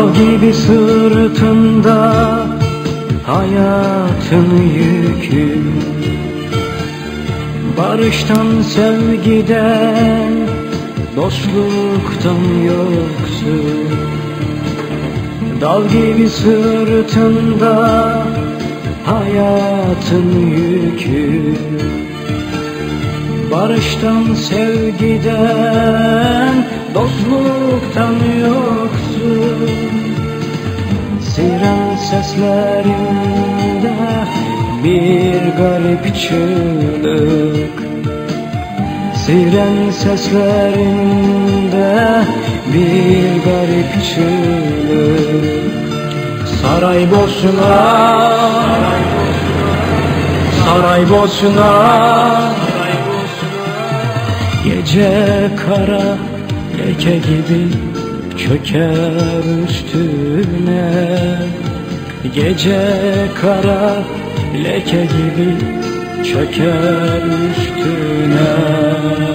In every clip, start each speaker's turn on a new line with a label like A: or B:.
A: Dal gibi sırtında hayatın yükü. Barıştan sevgiden dostluktan yoksun Dal gibi sırtında hayatın yükü. Barıştan sevgiden dostluktan yoksun Siren seslerinde bir garip çığlık. Siren seslerinde bir garip çığlık. Saraybosna Saraybosna Gece kara leke gibi çöker üstüne Gece kara leke gibi çöker üstüne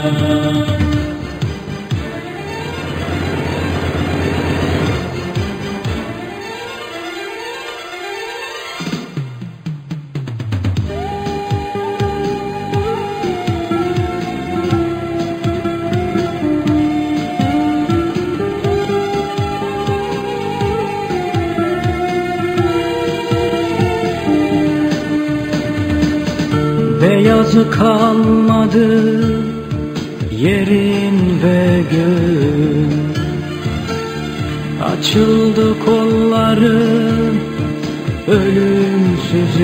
A: Beyazı kalmadı yerin ve gün Açıldı kolları ölümsüzlüğün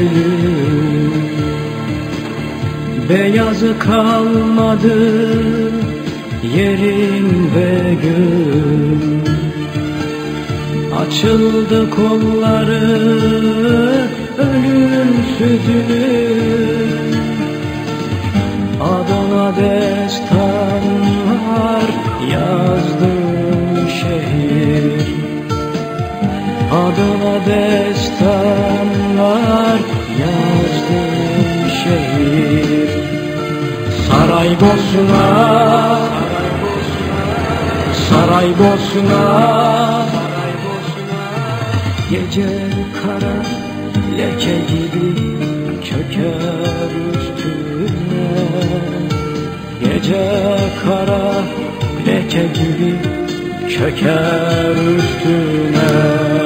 A: Beyazı kalmadı yerin ve gün Açıldı kolları ölümsüzlüğün Adana destanlar yazdım şehir. Adana destanlar yazdım şehir. Saraybosna Saraybosna Gece kara leke gibi çöker üstüne Gece kara leke gibi çöker üstüne